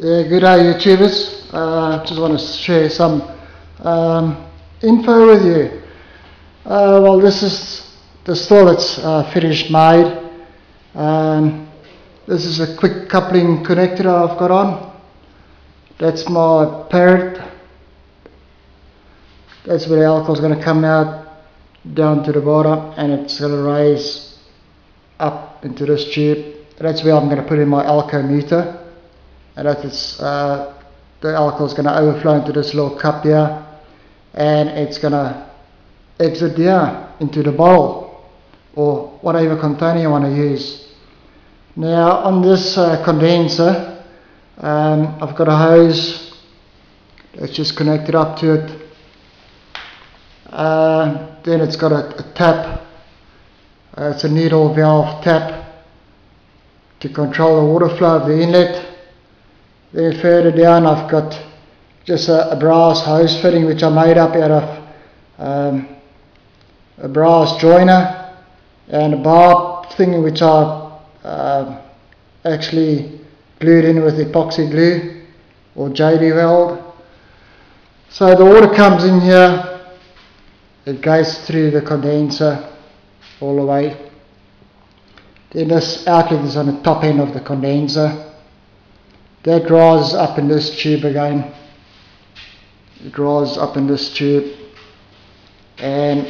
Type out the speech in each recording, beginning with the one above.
Yeah, good day, YouTubers. Uh, just want to share some um, info with you. Uh, well, this is the store that's uh, finished made. Um, this is a quick coupling connector I've got on. That's my parrot. That's where the alcohol is going to come out down to the bottom and it's going to raise up into this tube. That's where I'm going to put in my alcohol meter and is uh, the alcohol is going to overflow into this little cup here and it's going to exit here into the bottle or whatever container you want to use. Now on this uh, condenser um, I've got a hose that's just connected up to it. Uh, then it's got a, a tap, uh, it's a needle valve tap to control the water flow of the inlet then further down I've got just a, a brass hose fitting which I made up out of um, a brass joiner and a barb thing which I uh, actually glued in with epoxy glue or JB weld. So the water comes in here, it goes through the condenser all the way. Then this outlet is on the top end of the condenser that draws up in this tube again. It draws up in this tube. And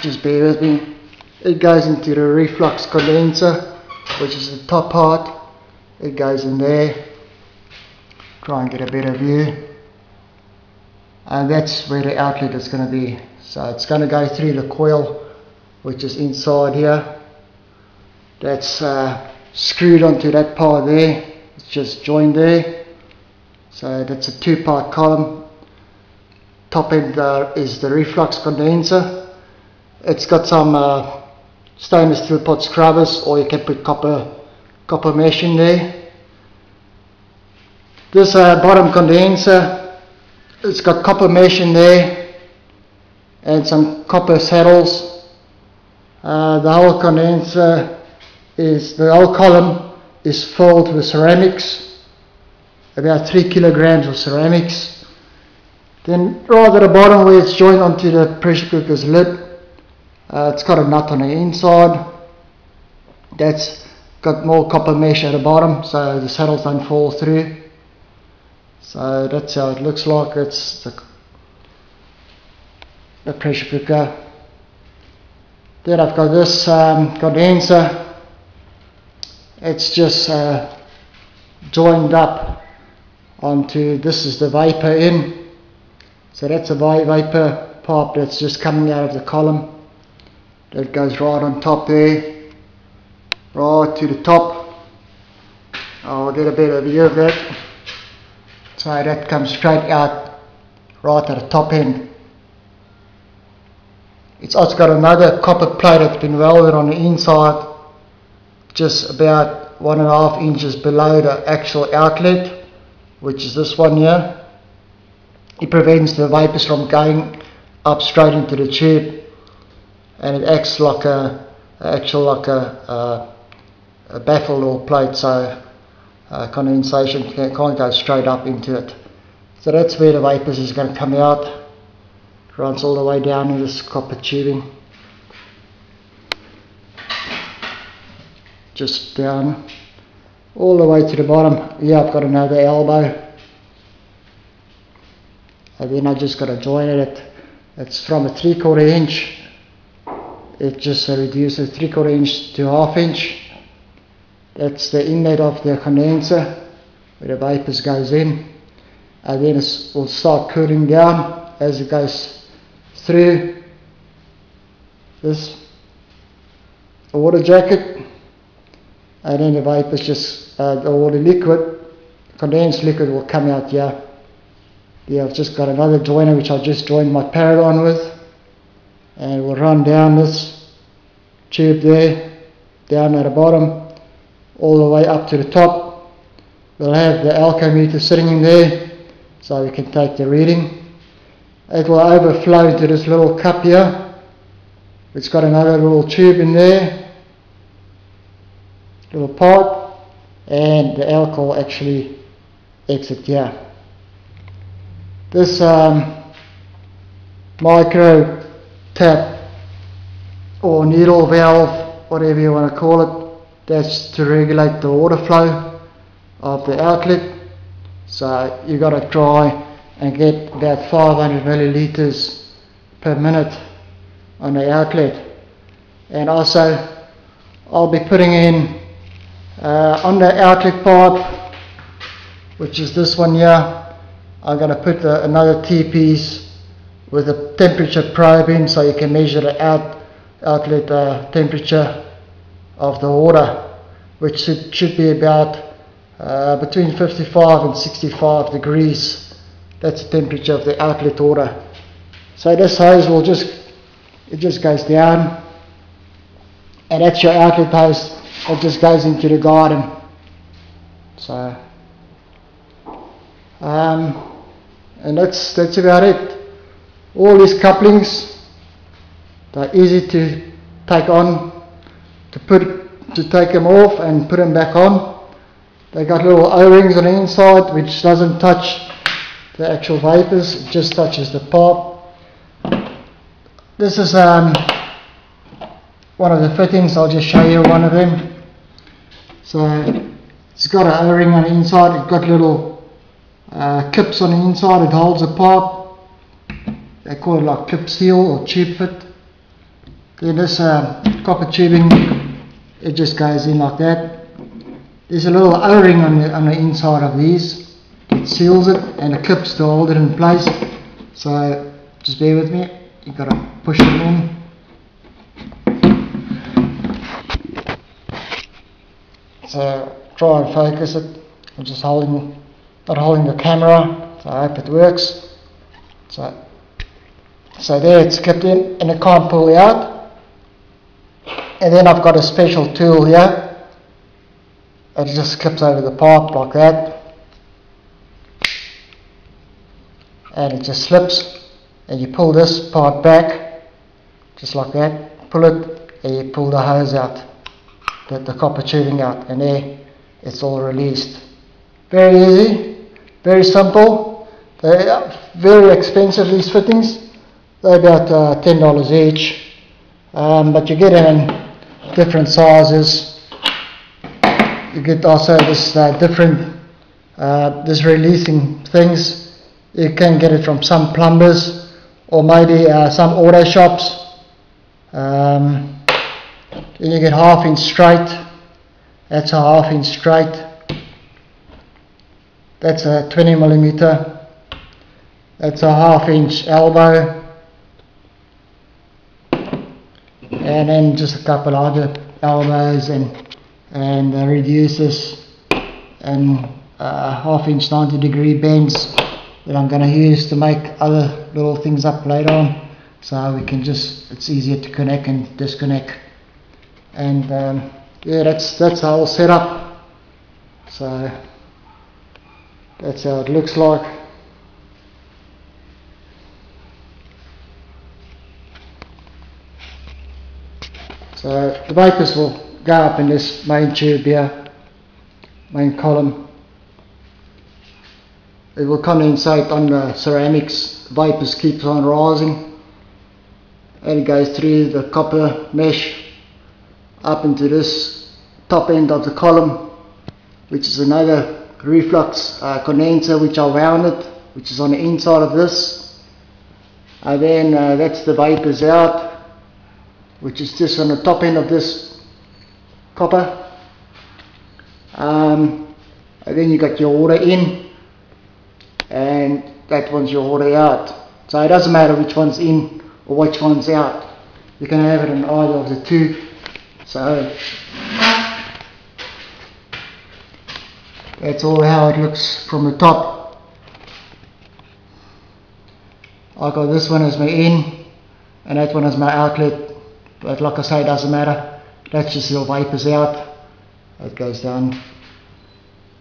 just bear with me. It goes into the reflux condenser which is the top part. It goes in there. Try and get a better view. And that's where the outlet is going to be. So it's going to go through the coil which is inside here. That's uh, screwed onto that part there just joined there. So that's a two part column. Top end there is the reflux condenser. It's got some uh, stainless steel pot scrubbers or you can put copper copper mesh in there. This uh, bottom condenser it's got copper mesh in there and some copper saddles. Uh, the whole condenser is the whole column is filled with ceramics, about 3 kilograms of ceramics. Then right at the bottom where it's joined onto the pressure cooker's lid, uh, it's got a nut on the inside. That's got more copper mesh at the bottom so the saddles don't fall through. So that's how it looks like. It's the, the pressure cooker. Then I've got this um, condenser it's just uh, joined up onto this is the vapor in so that's a vapor pipe that's just coming out of the column. That goes right on top there. Right to the top. I'll get a better view of that. So that comes straight out right at the top end. It's also got another copper plate that's been welded on the inside just about one and a half inches below the actual outlet which is this one here. It prevents the vapors from going up straight into the tube and it acts like a actual like a, a, a baffle or plate so uh, condensation can't, can't go straight up into it. So that's where the vapors is going to come out runs all the way down in this copper tubing just down all the way to the bottom. Yeah, I've got another elbow. And then I just got to join it. It's from a three quarter inch. It just reduces three quarter inch to half inch. That's the inlet of the condenser where the vapors goes in. And then it will start cooling down as it goes through this water jacket and then the vapors just, uh, the liquid, condensed liquid will come out here. Yeah, I've just got another joiner which I just joined my Paragon with and we'll run down this tube there, down at the bottom, all the way up to the top. We'll have the alcometer sitting in there so we can take the reading. It will overflow into this little cup here. It's got another little tube in there little part and the alcohol actually exit here. This um, micro tap or needle valve, whatever you want to call it, that's to regulate the water flow of the outlet. So you got to try and get about 500 milliliters per minute on the outlet. And also, I'll be putting in uh, on the outlet pipe, which is this one here. I'm going to put the, another T-piece with a temperature probe in so you can measure the out, outlet uh, temperature of the water, which should, should be about uh, between 55 and 65 degrees. That's the temperature of the outlet water. So this hose will just, it just goes down, and that's your outlet hose. It just goes into the garden. So, um, and that's that's about it. All these couplings, they're easy to take on, to put, to take them off and put them back on. They got little O-rings on the inside which doesn't touch the actual vapors, it just touches the pipe. This is um, one of the fittings, I'll just show you one of them. So it's got an O-ring on the inside, it's got little uh, clips on the inside, it holds the pipe. They call it like clip seal or tube fit. Then this uh, copper tubing, it just goes in like that. There's a little O-ring on the, on the inside of these. It seals it and the clips to hold it in place. So just bear with me. you've gotta push it in. So try and focus it. I'm just holding, not holding the camera. So I hope it works. So, so there it's kept in and it can't pull out. And then I've got a special tool here. It just clips over the pipe like that. And it just slips. And you pull this part back, just like that. Pull it and you pull the hose out the, the copper tubing out and there it's all released. Very easy, very simple. They are very expensive these fittings. They're about uh, ten dollars each, um, but you get them in different sizes. You get also this uh, different uh, this releasing things. You can get it from some plumbers or maybe uh, some auto shops. Um, then you get half inch straight. That's a half inch straight. That's a 20 millimeter. That's a half inch elbow. And then just a couple other elbows and and the reducers and uh, half inch 90 degree bends that I'm going to use to make other little things up later on so we can just it's easier to connect and disconnect and um, yeah that's that's how it's set up so that's how it looks like. So the vapors will go up in this main tube here main column. It will condensate on the ceramics. Vapors keeps on rising. And it goes through the copper mesh up into this top end of the column which is another reflux uh, condenser which I wound it which is on the inside of this. And then uh, that's the vapors out which is just on the top end of this copper. Um, and then you got your water in and that one's your water out. So it doesn't matter which one's in or which one's out. You can have it in either of the two so that's all how it looks from the top. I got this one as my in and that one as my outlet but like I say it doesn't matter. That's just your vapors out. It goes down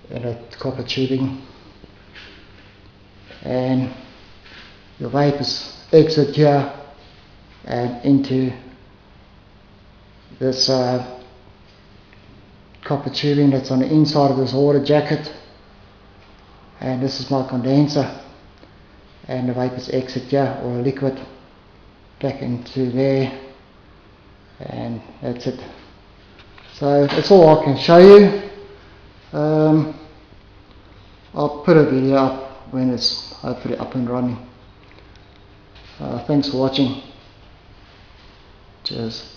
and that copper tubing. And your vapors exit here and into this uh, copper tubing that's on the inside of this water jacket. And this is my condenser. And the vapors exit here or liquid back into there. And that's it. So that's all I can show you. Um, I'll put a video up when it's hopefully up and running. Uh, thanks for watching. Cheers